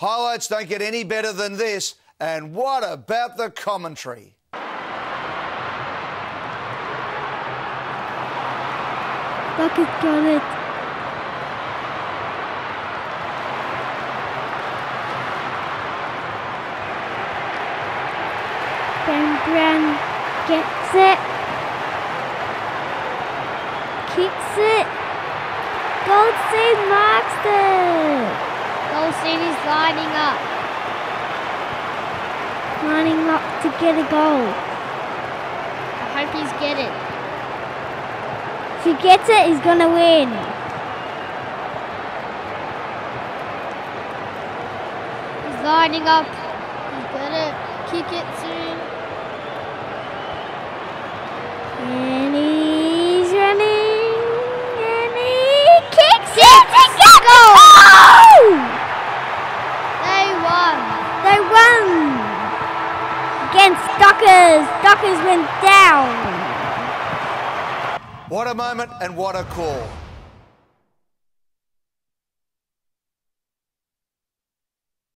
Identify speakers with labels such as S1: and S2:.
S1: Highlights don't get any better than this. And what about the commentary?
S2: Duckers got it. Ben Brown gets it. Kicks it. Goldstein marks it.
S3: Lining up.
S2: Lining up to get a goal.
S3: I hope he's get it.
S2: If he gets it, he's gonna win.
S3: He's lining up. He's gonna kick it soon.
S2: Against Dockers. Dockers went down.
S1: What a moment and what a call.